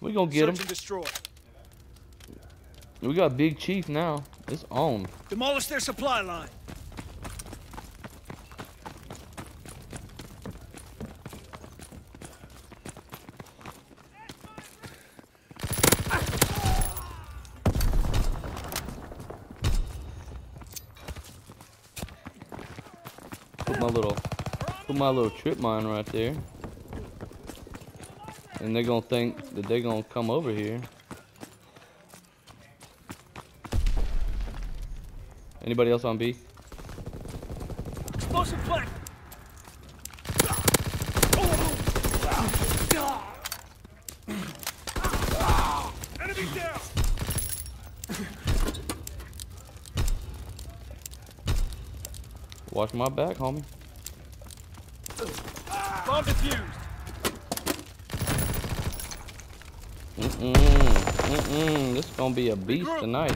We gonna get Search and destroy. We got Big Chief now. It's on. Demolish their supply line. Put my little, put my little trip mine right there. And they're gonna think that they're gonna come over here. Anybody else on B? Explosive plant. Enemy down. Watch my back, homie. Bomb defused. Mm-mm. Mm-mm. This is gonna be a beast tonight.